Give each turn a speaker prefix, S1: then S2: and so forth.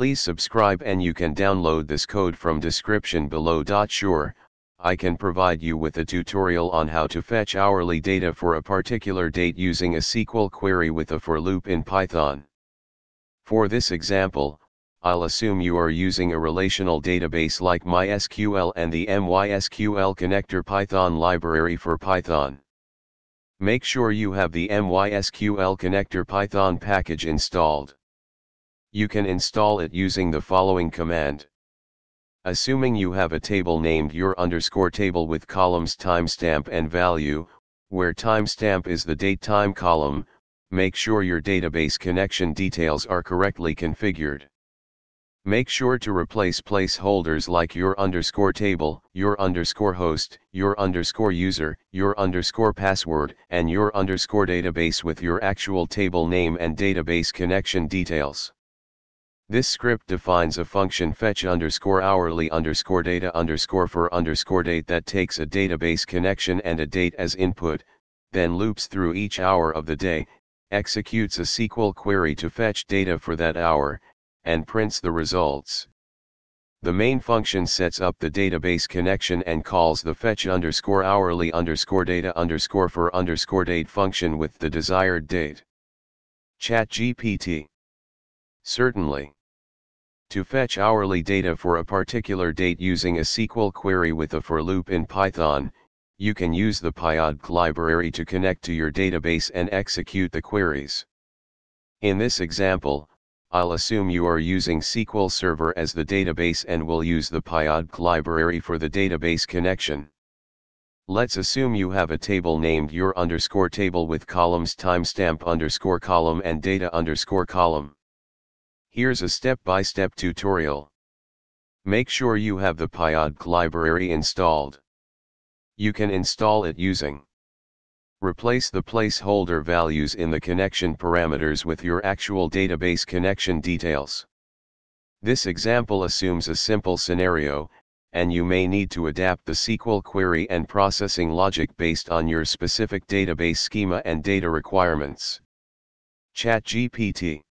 S1: Please subscribe and you can download this code from description below. Sure, I can provide you with a tutorial on how to fetch hourly data for a particular date using a SQL query with a for loop in Python. For this example, I'll assume you are using a relational database like MySQL and the MySQL connector Python library for Python. Make sure you have the MySQL connector Python package installed. You can install it using the following command. Assuming you have a table named your underscore table with columns timestamp and value, where timestamp is the date time column, make sure your database connection details are correctly configured. Make sure to replace placeholders like your underscore table, your underscore host, your underscore user, your underscore password, and your underscore database with your actual table name and database connection details. This script defines a function fetch underscore hourly underscore data underscore for underscore date that takes a database connection and a date as input, then loops through each hour of the day, executes a SQL query to fetch data for that hour, and prints the results. The main function sets up the database connection and calls the fetch underscore hourly underscore data underscore for underscore date function with the desired date. ChatGPT. Certainly. To fetch hourly data for a particular date using a SQL query with a for loop in Python, you can use the pyodbc library to connect to your database and execute the queries. In this example, I'll assume you are using SQL Server as the database and will use the pyodbc library for the database connection. Let's assume you have a table named your underscore table with columns timestamp underscore column and data underscore column. Here's a step-by-step -step tutorial. Make sure you have the pyodbc library installed. You can install it using Replace the placeholder values in the connection parameters with your actual database connection details. This example assumes a simple scenario, and you may need to adapt the SQL query and processing logic based on your specific database schema and data requirements. ChatGPT